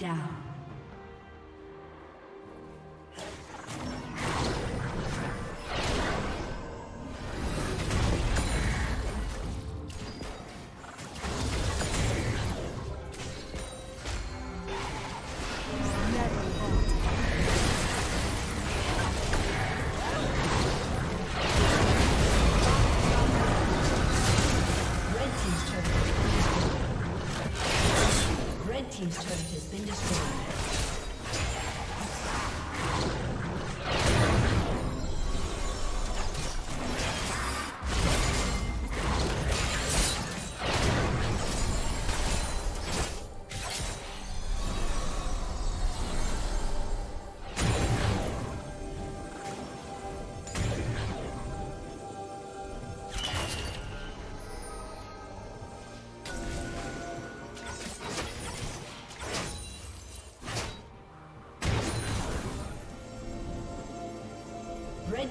Red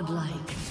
Godlike.